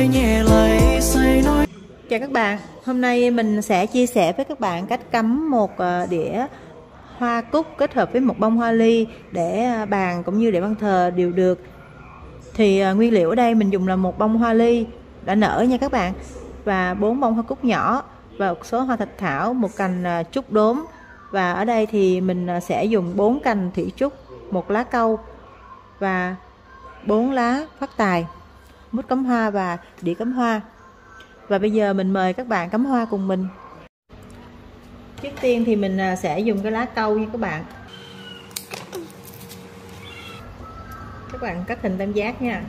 say nhẹ lạy say nói. Chào các bạn, hôm nay mình sẽ chia sẻ với các bạn cách cắm một ờ, đĩa hoa cúc kết hợp với một bông hoa ly để ờ, bàn cũng như để bàn thờ đều được. Thì ờ, nguyên liệu ở đây mình dùng là một bông hoa ly đã nở nha các bạn và bốn bông hoa cúc nhỏ và một số hoa thạch thảo, một cành trúc đốm. Và ở đây thì mình sẽ dùng bốn cành thủy trúc, một lá câu và bốn lá phát tài, mút cắm hoa và đĩa cắm hoa. Và bây giờ mình mời các bạn cắm hoa cùng mình. Trước tiên thì mình à, sẽ dùng cái lá câu nha các bạn. Các bạn cắt hình tam giác nha.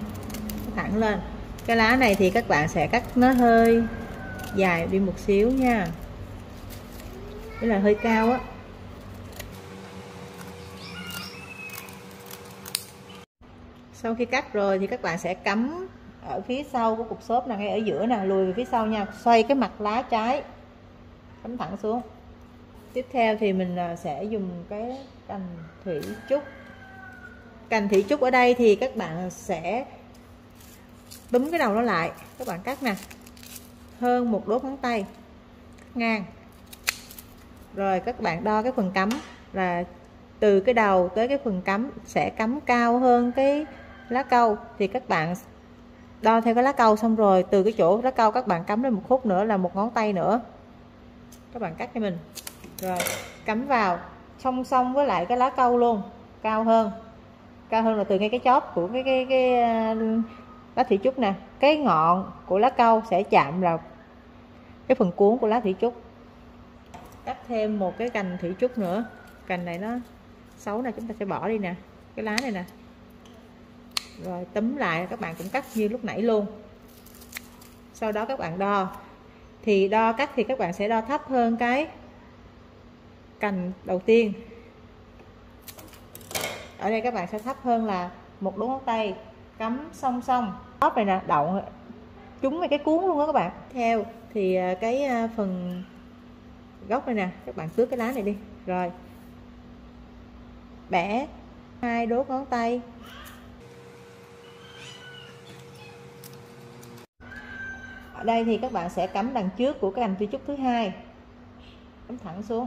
Thẳng lên. Cái lá này thì các bạn sẽ cắt nó hơi dài đi một xíu nha. Đây là hơi cao á. Sau khi cắt rồi thì các bạn sẽ cắm ở phía sau của cục xốp nè, ngay ở giữa nè, lùi về phía sau nha, xoay cái mặt lá trái, cắm thẳng xuống. Tiếp theo thì mình à, sẽ dùng cái cành thủy trúc. Cành thủy trúc ở đây thì các bạn sẽ bấm cái đầu nó lại, các bạn cắt nè, hơn một đốt ngón tay ngang. Rồi các bạn đo cái phần cắm là từ cái đầu tới cái phần cắm sẽ cắm cao hơn cái lá câu. Thì các bạn đo theo cái lá câu xong rồi, từ cái chỗ lá câu các bạn cắm lên một khúc nữa là một ngón tay nữa. Các bạn cắt cho mình. Rồi, cắm vào, song song với lại cái lá câu luôn, cao hơn. Cao hơn là từ ngay cái chóp của cái cái cái uh, lá thủy trúc nè. Cái ngọn của lá câu sẽ chạm vào cái phần cuốn của lá thủy trúc. Cắt thêm một cái cành thủy trúc nữa. Cành này nó xấu nè, chúng ta sẽ bỏ đi nè. Cái lá này nè rồi, túm lại, các bạn cũng cắt như lúc nãy luôn. Sau đó các bạn đo. Thì đo cắt thì các bạn sẽ đo thấp hơn cái cành đầu tiên. Ở đây các bạn sẽ thấp hơn là một đốt ngón tay. Cắm song song. Tóp này nè, đậu chúng mấy cái cuốn luôn đó các bạn. Theo thì à, cái à, phần gốc này nè, các bạn tước cái lá này đi. Rồi, bẻ hai đốt ngón tay. Ở đây thì các bạn sẽ cắm đằng trước của cái cành phi trúc thứ hai. Cắm thẳng xuống.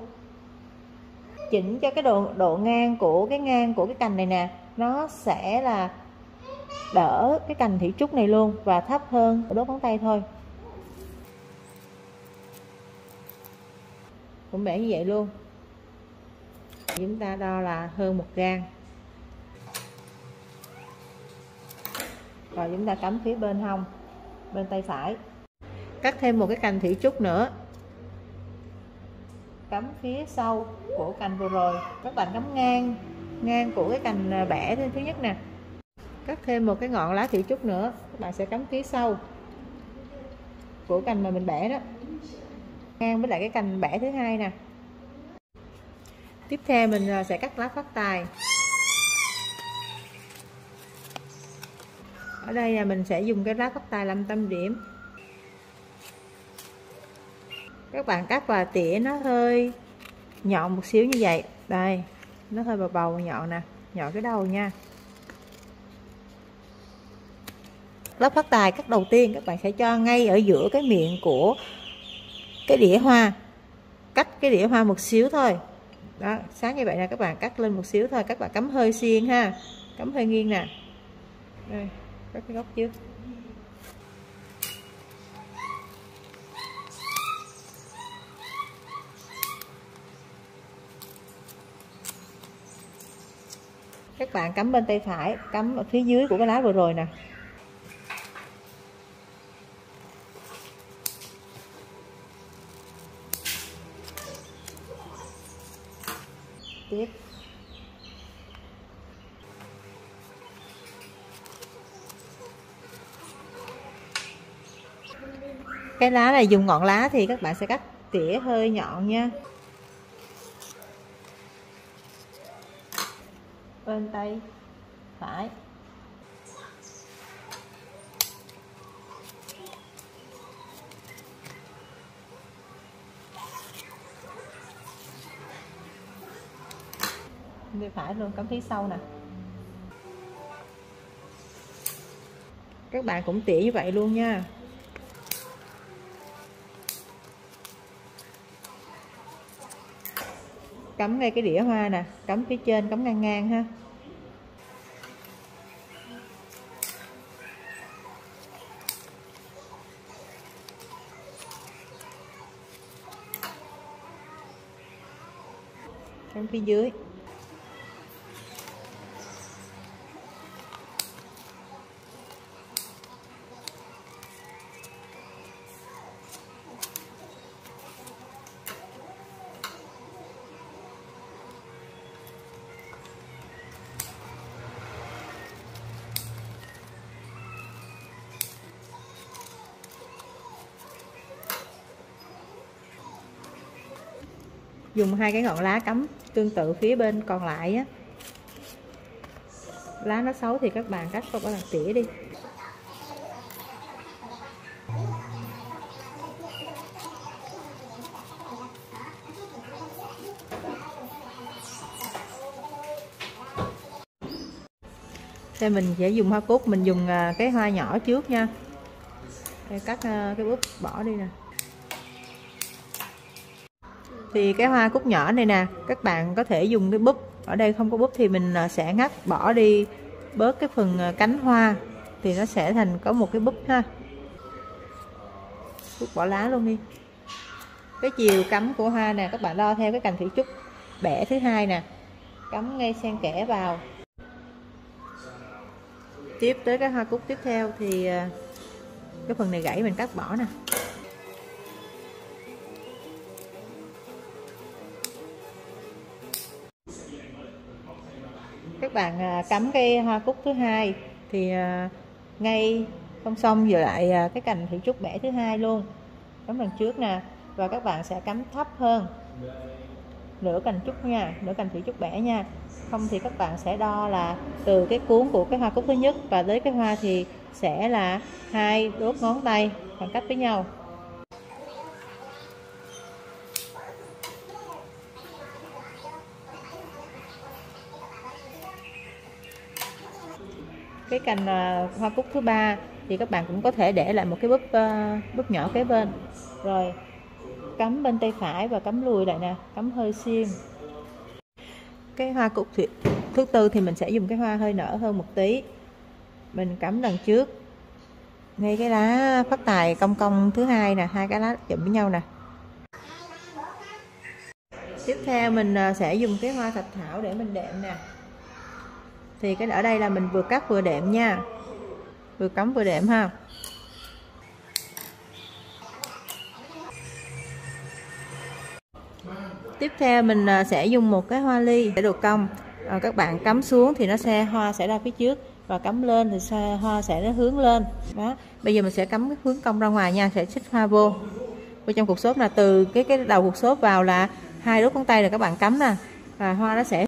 Chỉnh cho cái độ độ ngang của cái ngang của cái cành này nè. Nó sẽ là đỡ cái cành thủy trúc này luôn và thấp hơn đốt ngón tay thôi. Cũng bẻ như vậy luôn. Chúng ta đo là hơn một gang. Rồi chúng ta cắm phía bên hông, bên tay phải cắt thêm một cái cành thủy trúc nữa. Cắm phía sau của cành vừa rồi. Các bạn cắm ngang ngang của cái cành à, bẻ thứ nhất nè. Cắt thêm một cái ngọn lá thủy trúc nữa, các bạn sẽ cắm phía sau của cành mà mình bẻ đó. Ngang với lại cái cành bẻ thứ hai nè. Tiếp theo mình à, sẽ cắt lá phát tài. Ở đây là mình sẽ dùng cái lá phát tài làm tâm điểm các bạn cắt và tỉa nó hơi nhọn một xíu như vậy. Đây, nó hơi bầu bầu nhọn nè. Nhọn cái đầu nha. Lớp phát tài cắt đầu tiên, các bạn sẽ cho ngay ở giữa cái miệng của cái đĩa hoa. Cắt cái đĩa hoa một xíu thôi. Đó, sáng như vậy nè, các bạn cắt lên một xíu thôi. Các bạn cắm hơi xiên ha. Cắm hơi nghiêng nè. Đây, cắt cái góc trước. Các bạn cắm bên tay phải, cắm ở phía dưới của cái lá vừa rồi nè. Tiếp. Cái lá này, dùng ngọn lá thì các bạn sẽ cắt tỉa hơi nhọn nha. bên tay. Phải. Bên phải luôn cắm phía sau nè. Các bạn cũng tỉa như vậy luôn nha. Cắm ngay cái đĩa hoa nè, cắm phía trên, cắm ngang ngang ha. Cắm phía dưới. Dùng hai cái ngọn lá cắm tương tự phía bên còn lại á. Lá nó xấu thì các bạn cắt qua bằng tỉa đi. Đây mình sẽ dùng hoa cúc mình dùng à, cái hoa nhỏ trước nha. Đây, cắt à, cái búp bỏ đi nè thì cái hoa cúc nhỏ này nè, các bạn có thể dùng cái búp. Ở đây không có búp thì mình à, sẽ ngắt, bỏ đi, bớt cái phần à, cánh hoa thì nó sẽ thành có một cái búp ha. Búp bỏ lá luôn đi. Cái chiều cắm của hoa nè, các bạn đo theo cái cành thủy trúc, bẻ thứ hai nè, cắm ngay xen kẽ vào. Tiếp tới cái hoa cúc tiếp theo thì à, cái phần này gãy mình cắt bỏ nè. Các bạn à, cắm cây hoa cúc thứ hai thì à, ngay song song vừa lại à, cái cành thủy trúc bẻ thứ hai luôn. Cắm đằng trước nè, và các bạn sẽ cắm thấp hơn. Nửa cành trúc nha nửa cành thủy trúc bẻ nha. Không thì các bạn sẽ đo là từ cái cuốn của cái hoa cúc thứ nhất và tới cái hoa thì sẽ là hai đốt ngón tay khoảng cách với nhau. Cái cành ờ, hoa cúc thứ ba thì các bạn cũng có thể để lại một cái búp ờ, búp nhỏ kế bên. Rồi cắm bên tay phải và cắm lùi lại nè cắm hơi xiêm. Cái hoa cúc thứ, thứ tư thì mình sẽ dùng cái hoa hơi nở hơn một tí. Mình cắm đằng trước. Ngay cái lá phát tài cong cong thứ hai nè hai cái lá chụm với nhau nè. Tiếp theo mình ờ, sẽ dùng cái hoa thạch thảo để mình đệm nè thì cái ở đây là mình vừa cắt vừa đệm nha. Vừa cắm vừa đệm ha. Tiếp theo mình à, sẽ dùng một cái hoa ly để đồ cong. À, các bạn cắm xuống thì nó sẽ hoa sẽ ra phía trước và cắm lên thì xe, hoa sẽ nó hướng lên. Đó bây giờ mình sẽ cắm cái hướng cong ra ngoài nha sẽ xích hoa vô. Vô trong cục xốp là từ cái cái đầu cục xốp vào là hai đốt ngón tay là các bạn cắm nè. Và hoa nó sẽ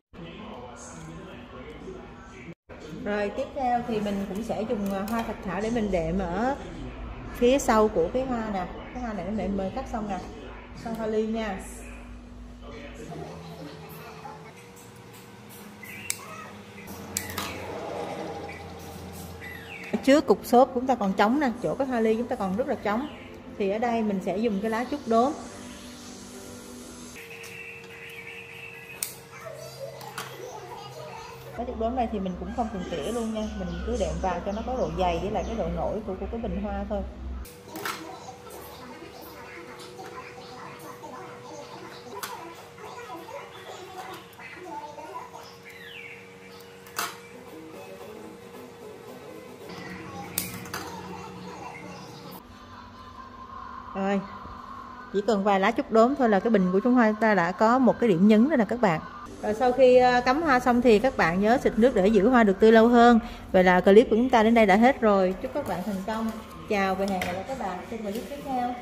rồi tiếp theo thì mình cũng sẽ dùng ờ, hoa thạch thảo để mình đệm ở phía sau của cái hoa nè. Cái hoa này mình mới cắt xong nè. Xong hoa ly nha. Trước cục xốp chúng ta còn trống nè. Chỗ cái hoa ly chúng ta còn rất là trống. Thì ở đây mình sẽ dùng cái lá trúc đốm. Cái chất đốm này thì mình cũng không cần tỉa luôn nha. Mình cứ đệm vào cho nó có độ dày với lại cái độ nổi của, của cái bình hoa thôi. Chỉ cần vài lá chút đốm thôi là cái bình của chúng ta đã có một cái điểm nhấn rồi nè các bạn. Rồi sau khi ờ, cắm hoa xong thì các bạn nhớ xịt nước để giữ hoa được tươi lâu hơn. Vậy là clip của chúng ta đến đây đã hết rồi. Chúc các bạn thành công. Chào và hẹn gặp lại các bạn trong clip tiếp theo.